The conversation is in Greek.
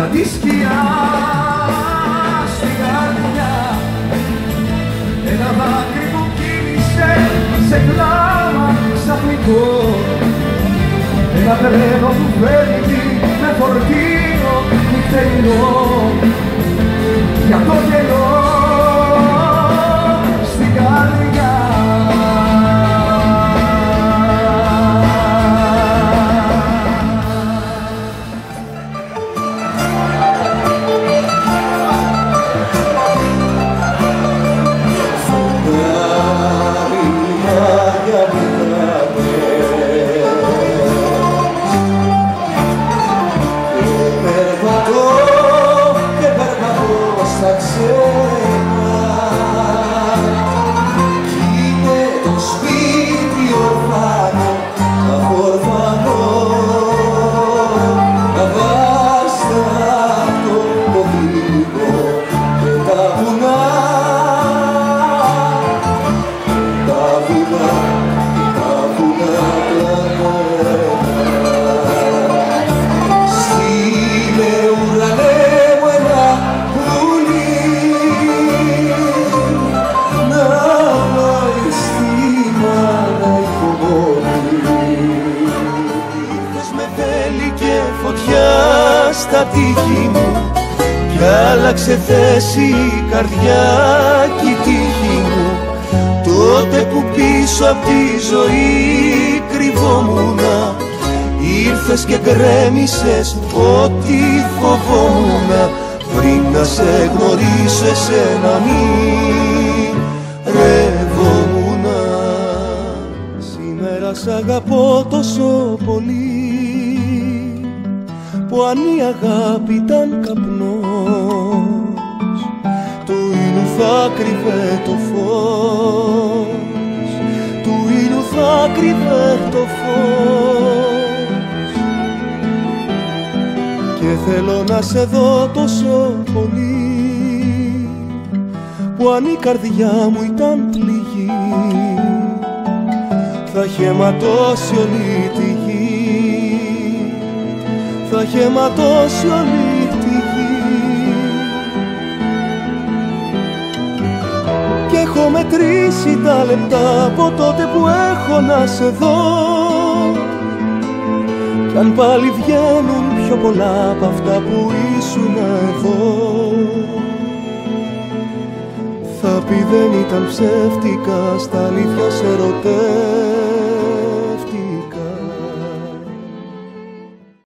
σαν τη σκιά στην καρδιά ένα δάκρυ που κίνησε σε κλάμα ξαφνικό. Ένα τρένο που φεύγει με φορτίο νυχτερινό. Για το καιρό совсем. Στα τείχη μου. Κι άλλαξε θέση η καρδιά κι η τύχη μου. Τότε που πίσω απ' τη ζωή κρυβόμουνα Ήρθες και γκρέμισες ό,τι φοβόμουν πριν να σε γνωρίσω εσένα μη ρεύομουνα. Σήμερα σ' αγαπώ τόσο πολύ που αν η αγάπη ήταν καπνός του ήλιου θα κρύβε το φως. Του ήλιου θα κρύβε το φως. Και θέλω να σε δω τόσο πολύ που αν η καρδιά μου ήταν πληγή θα χαιματώσει όλη τη γη θα χαιματώσει όλη τη γη. Και έχω μετρήσει τα λεπτά από τότε που έχω να σε δω. Κι αν πάλι βγαίνουν πιο πολλά από αυτά που ήσουν εδώ. Θα πει δεν ήταν ψεύτικα στα αλήθεια σε ρωτεύω